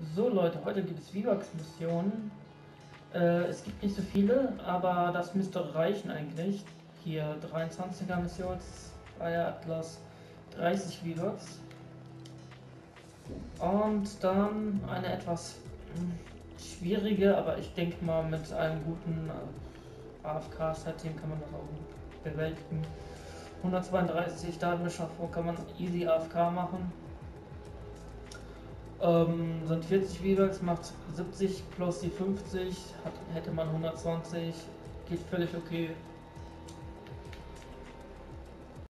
So Leute, heute gibt es VBUX-Missionen. Äh, es gibt nicht so viele, aber das müsste reichen eigentlich. Hier 23er Missions, Atlas, 30 V-Bucks. Und dann eine etwas hm, schwierige, aber ich denke mal mit einem guten äh, AFK-Setting kann man das auch bewältigen. 132 Datenmischer vor kann man easy AFK machen. Ähm, sind 40 V-Bucks, macht 70 plus die 50, hat, hätte man 120, geht völlig okay.